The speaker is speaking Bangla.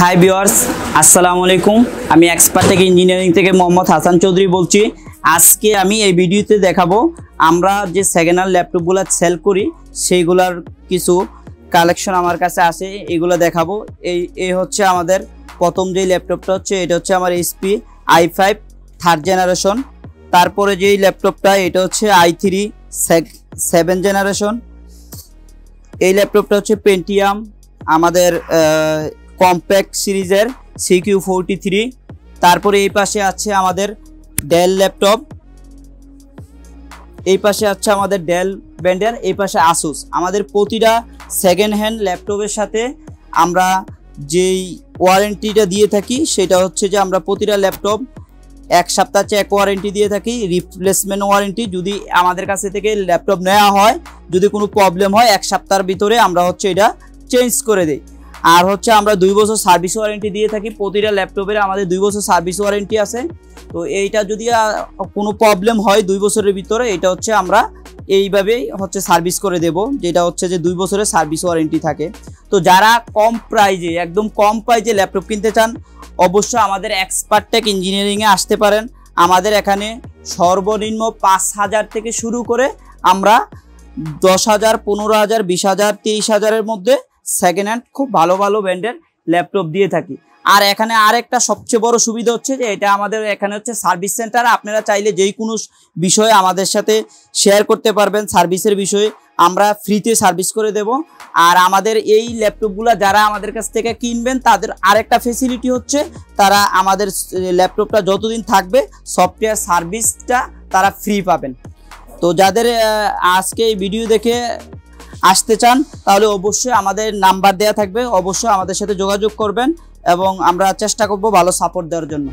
হাই ভিওয়ার্স আসসালামু আলাইকুম। আমি এক্সপার্ট এক্সপার্টেক ইঞ্জিনিয়ারিং থেকে মোহাম্মদ হাসান চৌধুরী বলছি। আজকে আমি এই ভিডিওতে দেখাবো, আমরা যে সেকেন্ড হ্যান্ড ল্যাপটপগুলো সেল করি, সেইগুলার কিছু কালেকশন আমার কাছে আছে, এগুলো দেখাবো। এই এই হচ্ছে আমাদের প্রথম যে ল্যাপটপটা হচ্ছে, এটা হচ্ছে আমার HP I five third generation তারপরে যেই ল্যাপটপটা এটা হচ্ছে আই থ্রি সেভেন জেনারেশন এই ল্যাপটপটা হচ্ছে পেন্টিয়াম আমাদের কম্প্যাক্ট সিরিজের সিকিউ ফোরটি থ্রি তারপরে এই পাশে আছে আমাদের ডেল ল্যাপটপ এই পাশে আছে আমাদের ডেল ব্র্যান্ডের এই পাশে আসুস আমাদের প্রতিটা সেকেন্ড হ্যান্ড ল্যাপটপের সাথে আমরা যেই ওয়ারেন্টিটা দিয়ে থাকি, সেটা হচ্ছে যে আমরা প্রতিটা ল্যাপটপ এক সপ্তাহ চেক ওয়ারেন্টি দিয়ে থাকি রিপ্লেসমেন্ট ওয়ারেন্টি যদি আমাদের কাছে থেকে ল্যাপটপ নেওয়া হয়, যদি কোনো প্রবলেম হয়, এক সপ্তাহের ভিতরে আমরা হচ্ছে এটা চেঞ্জ করে দিই। আর হচ্ছে আমরা দুই বছর সার্ভিস ওয়ারেন্টি দিয়ে থাকি, প্রতিটা ল্যাপটপের আমাদের দুই বছর সার্ভিস ওয়ারেন্টি আছে। তো এইটা যদি কোনো প্রবলেম হয় দুই বছরের ভিতরে, এটা হচ্ছে আমরা এইভাবেই হচ্ছে সার্ভিস করে দেব, যেটা হচ্ছে যে দুই বছরের সার্ভিস ওয়ারেন্টি থাকে। তো যারা কম প্রাইজে একদম কম প্রাইজে ল্যাপটপ কিনতে চান, অবশ্যই আমাদের এক্সপার্টেক ইঞ্জিনিয়ারিংয়ে আসতে পারেন। আমাদের এখানে সর্বনিম্ন পাঁচ হাজার থেকে শুরু করে আমরা দশ হাজার, পনেরো হাজার, বিশ হাজার তিরিশ হাজারের মধ্যে সেকেন্ড হ্যান্ড খুব ভালো ভালো ব্র্যান্ডের ল্যাপটপ দিয়ে থাকি। আর এখানে আরেকটা সবচেয়ে বড় সুবিধা হচ্ছে যে এটা আমাদের এখানে হচ্ছে সার্ভিস সেন্টার আপনারা চাইলে যেই কোনো বিষয়ে আমাদের সাথে শেয়ার করতে পারবেন সার্ভিসের বিষয়ে। আমরা ফ্রিতে সার্ভিস করে দেব। আর আমাদের এই ল্যাপটপগুলো যারা আমাদের কাছ থেকে কিনবেন, তাদের আরেকটা ফেসিলিটি হচ্ছে তারা আমাদের ল্যাপটপটা যতদিন থাকবে সফটওয়্যার সার্ভিসটা তারা ফ্রি পাবেন। তো যাদের আজকে এই ভিডিও দেখে আসতে চান, তাহলে অবশ্যই আমাদের নাম্বার দেওয়া থাকবে। অবশ্যই আমাদের সাথে যোগাযোগ করবেন এবং আমরা চেষ্টা করব ভালো সাপোর্ট দেওয়ার জন্য।